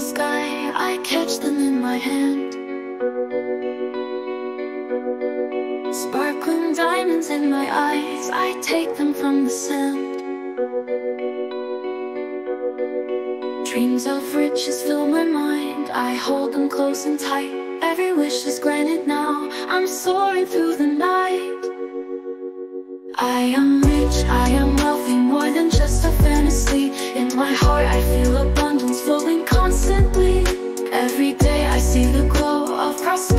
sky, I catch them in my hand. Sparkling diamonds in my eyes, I take them from the sand. Dreams of riches fill my mind, I hold them close and tight. Every wish is granted now, I'm soaring through the night. I am rich, I am wealthy, more than just a fantasy. In my heart, I feel abundance I see the glow of prosperity.